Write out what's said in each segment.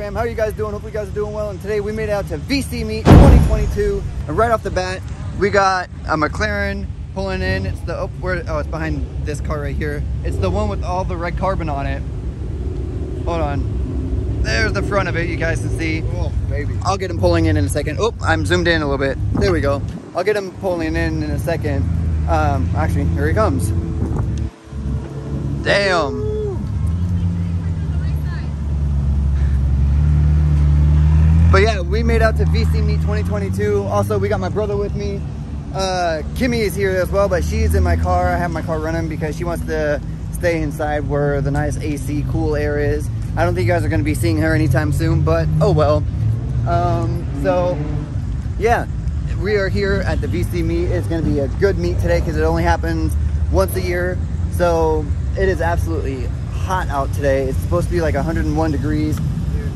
Fam? How are you guys doing? Hope you guys are doing well. And today we made it out to VC Meet 2022. And right off the bat, we got a McLaren pulling in. It's the, oh, where, oh, it's behind this car right here. It's the one with all the red carbon on it. Hold on. There's the front of it, you guys can see. Oh, baby. I'll get him pulling in in a second. Oh, I'm zoomed in a little bit. There we go. I'll get him pulling in in a second. Um, actually, here he comes. Damn. But yeah, we made out to VC Meet 2022. Also, we got my brother with me. Uh, Kimmy is here as well, but she's in my car. I have my car running because she wants to stay inside where the nice AC cool air is. I don't think you guys are going to be seeing her anytime soon, but oh well. Um, so yeah, we are here at the VC meet. It's going to be a good meet today because it only happens once a year. So it is absolutely hot out today. It's supposed to be like 101 degrees,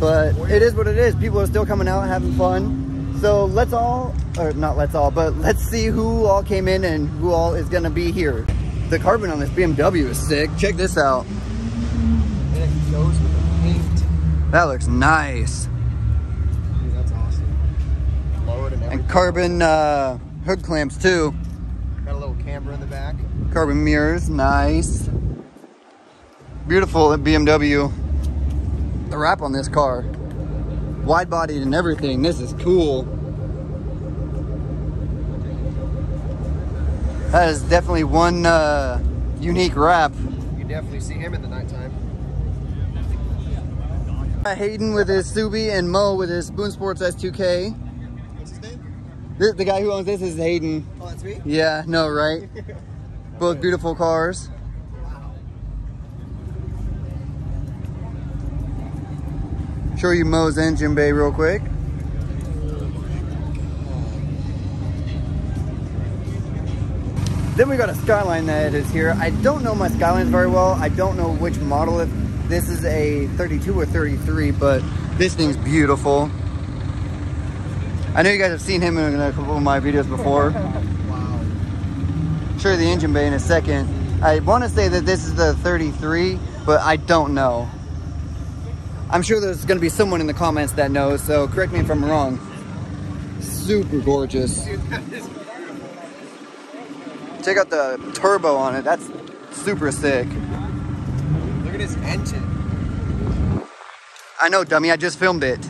but it is what it is. People are still coming out having fun. So let's all, or not let's all, but let's see who all came in and who all is going to be here. The carbon on this BMW is sick. Check this out. And it goes with the paint. That looks nice. Dude, that's awesome. Lowered and. And carbon uh, hood clamps too. Got a little camera in the back. Carbon mirrors, nice. Beautiful at BMW. The wrap on this car. Wide bodied and everything. This is cool. That is definitely one uh, unique wrap. You definitely see him in the nighttime. Hayden with his Subi and Mo with his Spoon Sports S2K. What's his name? The, the guy who owns this is Hayden. Oh, that's me? Yeah, no, right? Both beautiful cars. Show you Mo's engine bay real quick. Then we got a Skyline that is here. I don't know my Skylines very well. I don't know which model, if this is a 32 or 33, but this thing's beautiful. I know you guys have seen him in a couple of my videos before. Wow. show the engine bay in a second. I want to say that this is the 33, but I don't know. I'm sure there's going to be someone in the comments that knows, so correct me if I'm wrong. Super gorgeous. Dude, Check out the turbo on it. That's super sick. Look at his engine. I know, dummy. I just filmed it.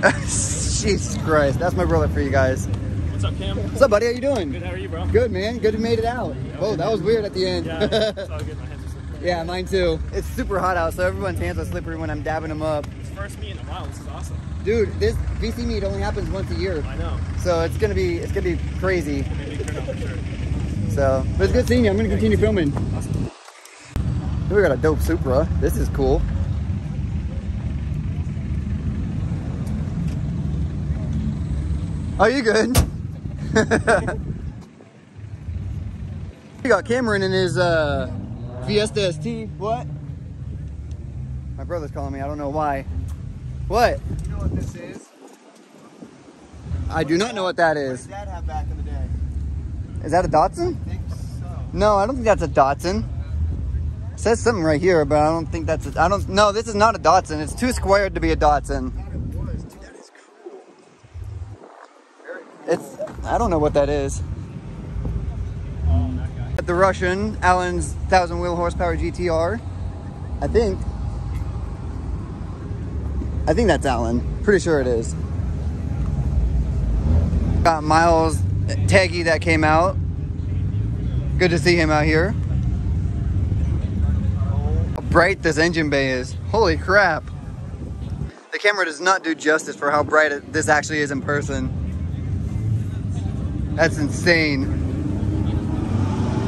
Jesus Christ. That's my brother for you guys. What's up, Cam? What's up, buddy? How you doing? Good, how are you, bro? Good, man. Good you made it out. Whoa, that was weird at the end. Yeah, it's all good. My hands are slippery. yeah, mine too. It's super hot out, so everyone's hands are slippery when I'm dabbing them up. It's first meet in a while. This is awesome. Dude, this VC meet only happens once a year, I know. so it's gonna be it's gonna be crazy. Maybe turn out for sure. So, but it's good seeing you. I'm gonna continue filming. Awesome. We got a dope Supra. This is cool. Are you good? we got Cameron in his uh, Fiesta ST. What? My brother's calling me. I don't know why. What? You know what this is? I do not know what that is. What is. did Dad have back in the day? Is that a Datsun? I think so. No, I don't think that's a Datsun. It says something right here, but I don't think that's a, I don't, no, this is not a Datsun. It's too squared to be a Datsun. I it was. Dude, that is cool. Very cool. It's, I don't know what that is. The Russian, Allen's 1000 wheel horsepower GTR. I think. I think that's Allen. Pretty sure it is. Got Miles Taggy that came out. Good to see him out here. How bright this engine bay is. Holy crap. The camera does not do justice for how bright it, this actually is in person. That's insane.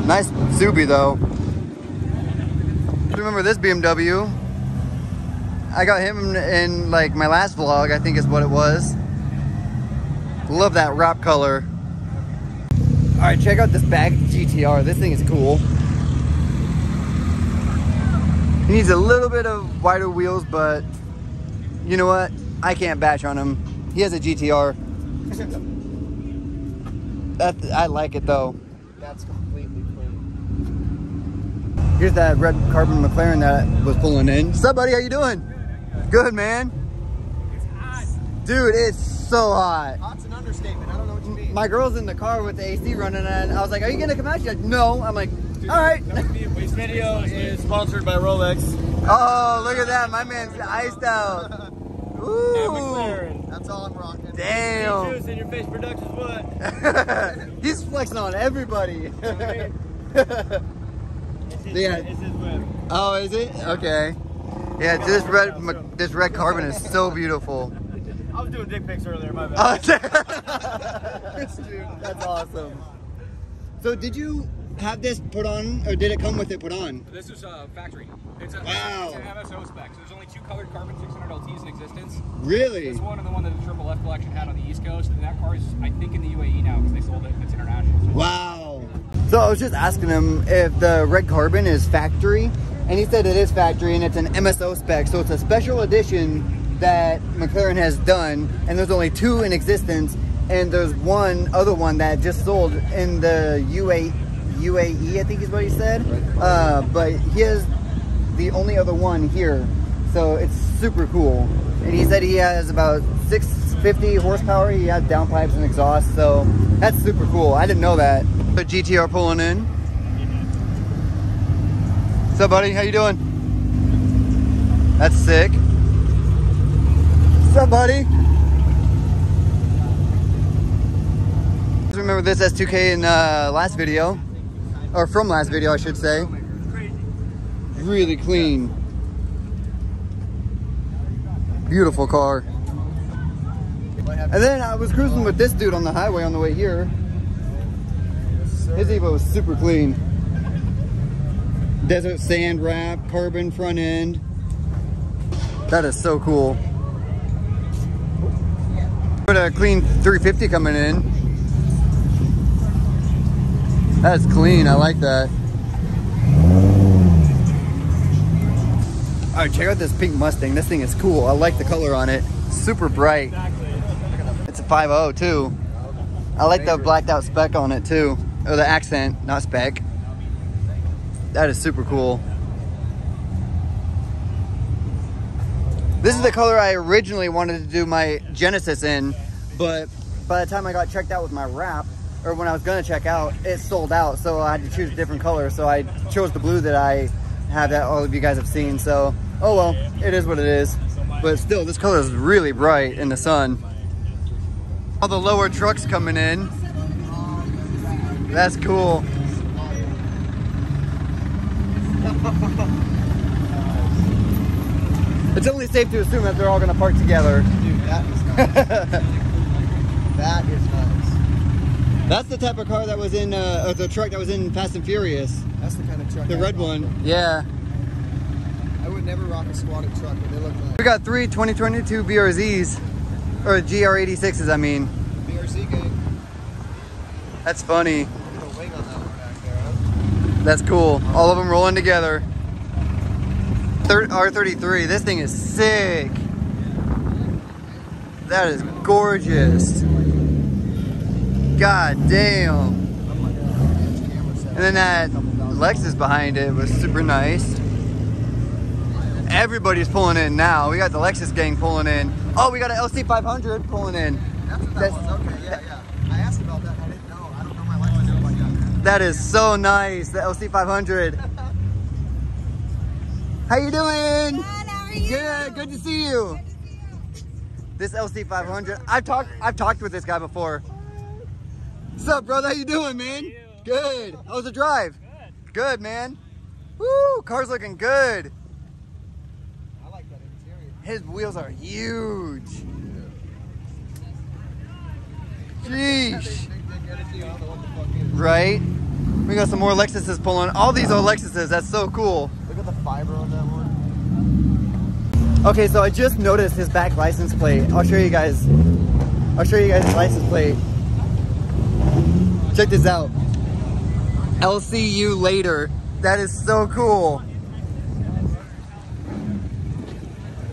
Nice Subi though. Remember this BMW? I got him in like my last vlog, I think is what it was. Love that wrap color. All right, check out this bag GTR. This thing is cool. He needs a little bit of wider wheels, but you know what? I can't bash on him. He has a GTR. That I like it though. That's clean. Here's that red carbon McLaren that was pulling in. What's up, buddy? How you doing? Good, man. It's hot. Dude, it's so hot. Hot's an understatement. I don't know what you mean. My girl's in the car with the AC running, and I was like, "Are you gonna come out?" She's like, "No." I'm like, "All right." This video is sponsored by Rolex. Oh, look at that! My man's iced out. Ooh, That's all I'm rocking. damn! in your face productions what? He's flexing on everybody. Yeah. It's his whip. oh, is it? Okay. Yeah, this red this red carbon is so beautiful. I was doing dick pics earlier, my bad. Oh, That's awesome. So did you have this put on, or did it come with it put on? This is uh, factory. It's a, Wow. it's an MSO spec. So there's only two colored carbon 600 LTs in existence. Really? This one and the one that the Triple F collection had on the East Coast. And that car is, I think, in the UAE now because they sold it. It's international. So I was just asking him if the red carbon is factory, and he said it is factory and it's an MSO spec. So it's a special edition that McLaren has done, and there's only two in existence, and there's one other one that just sold in the UA, UAE, I think is what he said. Uh, but he has the only other one here, so it's super cool. And he said he has about 650 horsepower. He has downpipes and exhaust, so that's super cool. I didn't know that. The GTR pulling in. What's up, buddy? How you doing? That's sick. What's up, buddy? Remember this S2K in uh, last video, or from last video, I should say. Really clean. Beautiful car. And then I was cruising with this dude on the highway on the way here. His Evo was super clean. Desert sand wrap, carbon front end. That is so cool. Got a clean 350 coming in. That's clean, I like that. All right, check out this pink Mustang. This thing is cool. I like the color on it. Super bright. It's a 5.0 too. I like the blacked out spec on it too. Or the accent, not spec. That is super cool. This is the color I originally wanted to do my Genesis in, but by the time I got checked out with my wrap, or when I was gonna check out, it sold out, so I had to choose a different color. So I chose the blue that I have that all of you guys have seen. So, oh well, it is what it is. But still, this color is really bright in the sun. All the lower trucks coming in. That's cool. It's only safe to assume that they're all gonna park together. Dude, that is nice. that is nice. That's the type of car that was in, uh, or the truck that was in Fast and Furious. That's the kind of truck. The I red one. Yeah. I would never rock a squatted truck, but they look nice. We got three 2022 BRZs, or GR86s, I mean. BRZ gang. That's funny. Put a wing on that one back there, huh? That's cool. All of them rolling together. Thir R33, this thing is sick. That is gorgeous. God damn. And then that Lexus behind it was super nice. Everybody's pulling in now. We got the Lexus gang pulling in. Oh, we got an LC500 pulling in. That's That's-. Okay, yeah, yeah. I asked about that. and I didn't know. I don't know my license like that. That is so nice, the LC500. How you doing? Good, how are you? Good, good to see you. This LC500, I've talked, I've talked with this guy before. What's up, brother? How you doing, man? Good. How was the drive? Good. Good, man. Woo, car's looking good. I like that interior. His wheels are huge. Sheesh. Big dick energy. I don't know what the fuck Right? We got some more Lexuses pulling. All these are Lexuses. That's so cool. Look at the fiber on that one. Okay, so I just noticed his back license plate. I'll show you guys. I'll show you guys his license plate. Check this out. LCU later. That is so cool.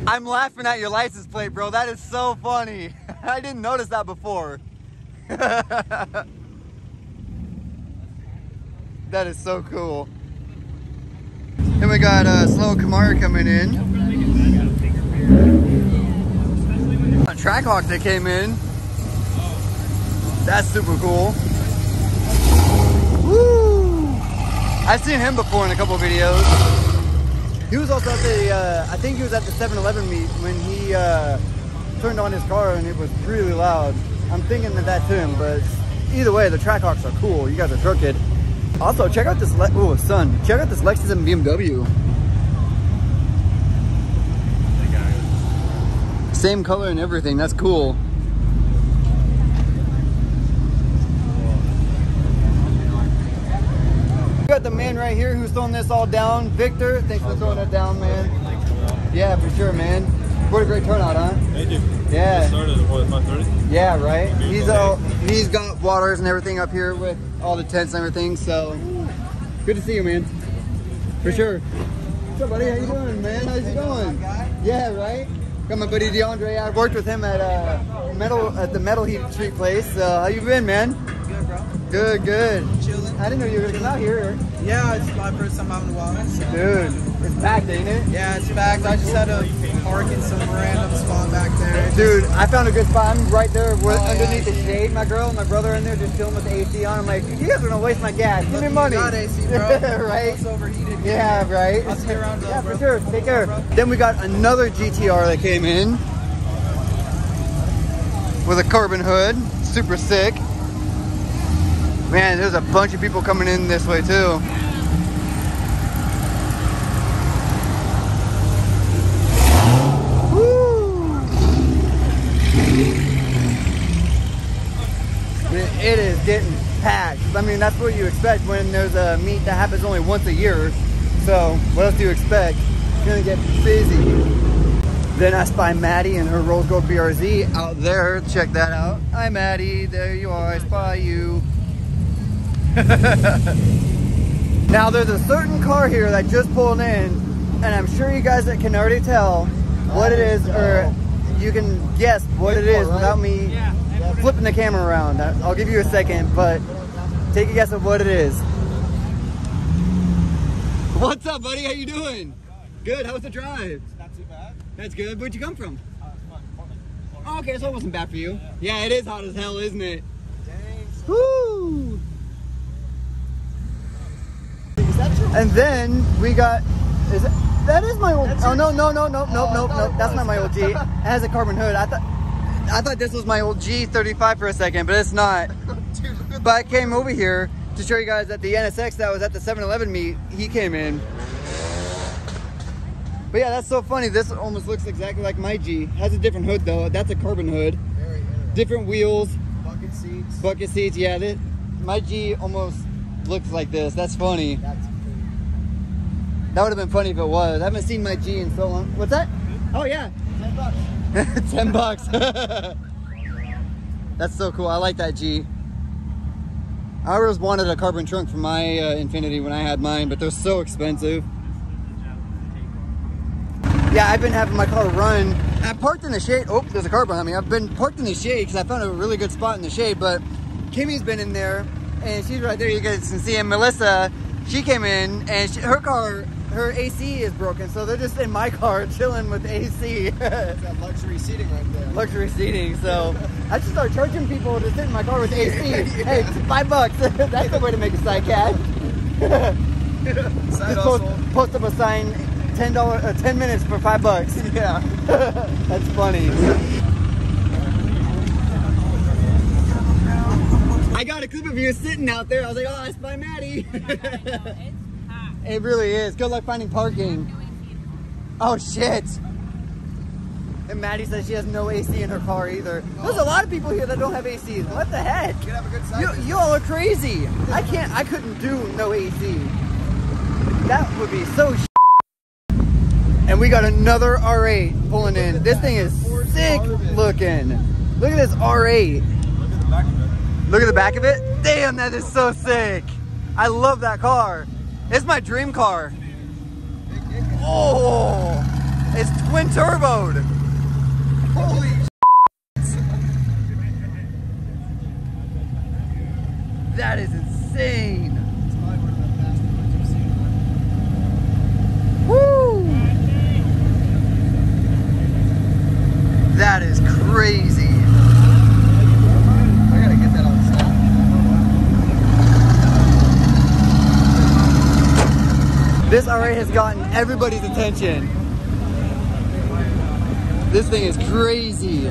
I'm laughing at your license plate, bro. That is so funny. I didn't notice that before. that is so cool. Then we got uh, Slow Camaro coming in. got Trackhawk that came in. That's super cool. Woo! I've seen him before in a couple videos. He was also at the, uh, I think he was at the 7-Eleven meet when he uh, turned on his car and it was really loud. I'm thinking that that's him, but either way, the Trackhawks are cool. You guys are crooked. Also, check out this, Le oh, son, check out this Lexus and BMW. Same color and everything, that's cool. We got the man right here who's throwing this all down. Viktor, thanks for throwing it down, man. Yeah, for sure, man. What a great turnout, huh? Thank you. Yeah. Just started at what, 5:30? Yeah, right. He's all he's got waters and everything up here with all the tents and everything. So good to see you, man. For sure. What's up, buddy? How you doing, man? How's it going? Yeah, right. Got my buddy DeAndre. I worked with him at uh, metal at the Metal Heat Street place. So how you been, man? Good, bro. Good, good. Chilling. I didn't know you were gonna come out here, Yeah, it's my first time out in a while. so- dude. It's packed, ain't it? Yeah, it's back. I just had to park in some random spot back there. Dude, I found a good spot. I'm right there with, Oh, yeah. underneath the shade. My girl and my brother in there just chilling with the AC on. I'm like, you guys are gonna waste my gas. Give me money. Got AC, bro. right? It's overheated. Yeah, right. I'll see you around, Yeah, bro. for sure. Take care. Then we got another GTR that came in with a carbon hood. Super sick. Man, there's a bunch of people coming in this way too. Woo! Man, It is getting packed. I mean, that's what you expect when there's a meet that happens only once a year. So, what else do you expect? It's gonna get busy. Then I spy Maddie and her Rose Gold BRZ out there. Check that out. Hi, Maddie. There you are. I spy you. now, there's a certain car here that just pulled in, and I'm sure you guys that can already tell what it is, or you can guess what it is without me. Flipping the camera around. I- I'll give you a second, but take a guess of what it is. What's up, buddy? How you doing? Good. How was the drive? Not too bad. That's good. Where'd you come from? Uh, oh, okay, so it wasn't bad for you. Yeah, it is hot as hell, isn't it? Dang. Woo! Is that your And then we got. Is it, that is my old. Oh no no no no no Oh, no no! That's not my old G. It has a carbon hood. I thought. I thought this was my old G35 for a second, but it's not. Dude, But I came over here to show you guys that the NSX that was at the 7-Eleven meet, he came in. But yeah, that's so funny. This almost looks exactly like my G. Has a different hood though. That's a carbon hood. Very. Different wheels, Bucket seats. bucket seats. Yeah, this, my G almost looks like this. That's funny. That's. That would have been funny if it was. I haven't seen my G in so long. What's that? Oh yeah, Ten bucks. ten bucks. That's so cool. I like that G. I always wanted a carbon trunk for my uh, Infiniti when I had mine, but they're so expensive. Yeah, I've been having my car run. I parked in the shade. Oh, there's a car behind me. I've been parked in the shade because I found a really good spot in the shade. But Kimmy's been in there, and she's right there. You guys can see. And Melissa, she came in, and she, her car, her AC is broken, so they're just in my car chilling with AC. That's that luxury seating right there. luxury seating. So I just start charging people to sit in my car with AC. Hey, five bucks. That's the way to make a side cash. Side Just post, post up a sign, ten dollar, uh, ten minutes for five bucks. Yeah. That's funny. I got a clip of you sitting out there. I was like, oh, I spy Maddie. It really is. Good luck finding parking. Oh shit. And Maddie says she has no AC in her car either. There's a lot of people here that don't have ACs. What the heck? You have a good side. You, you all are crazy. I can't, I couldn't do no AC. That would be so sh And we got another R8 pulling in. This thing is sick looking. Look at this R8. Look at the back of it. Look at the back of it. Damn, that is so sick. I love that car. It's my dream car. Oh, it's twin turboed. Holy That is insane. It's probably one of the fastest ones you've seen. Woo! That is crazy. Ferrari has gotten everybody's attention. This thing is crazy.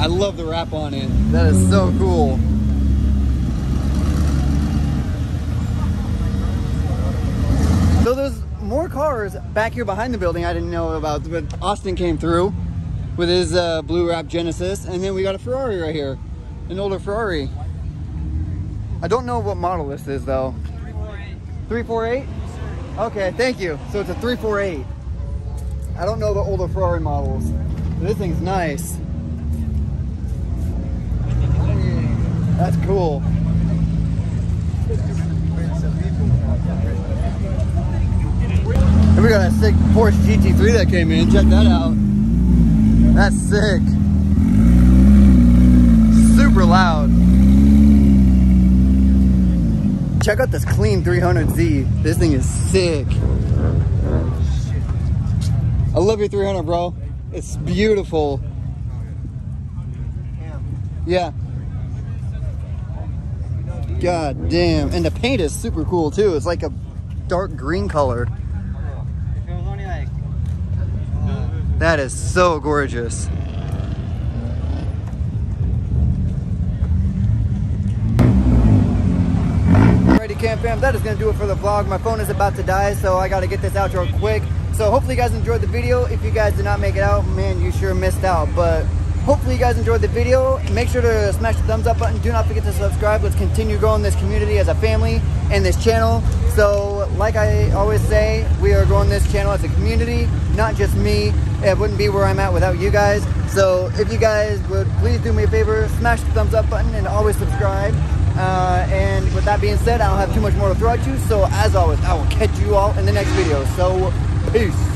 I love the wrap on it. That is so cool. So there's more cars back here behind the building I didn't know about, but Austin came through with his uh, blue wrap Genesis, and then we got a Ferrari right here, an older Ferrari. I don't know what model this is though. 348? Okay, thank you. So it's a 348. I don't know the older Ferrari models. This thing's nice. That's cool. And we got a sick Porsche GT3 that came in. Check that out. That's sick. Super loud. Check out this clean 300Z. This thing is sick. I love your 300, bro. It's beautiful. Yeah. God damn. And the paint is super cool too. It's like a dark green color. That is so gorgeous. Alrighty, Cam Fam, that is going to do it for the vlog. My phone is about to die, so I got to get this out outro quick. So hopefully you guys enjoyed the video. If you guys did not make it out, man, you sure missed out. But hopefully you guys enjoyed the video. Make sure to smash the thumbs up button. Do not forget to subscribe. Let's continue growing this community as a family and this channel. So like I always say, we are growing this channel as a community, not just me. It wouldn't be where I'm at without you guys. So if you guys would please do me a favor, smash the thumbs up button and always subscribe. Uh, and with that being said, I don't have too much more to throw at you. So as always, I will catch you all in the next video. So peace.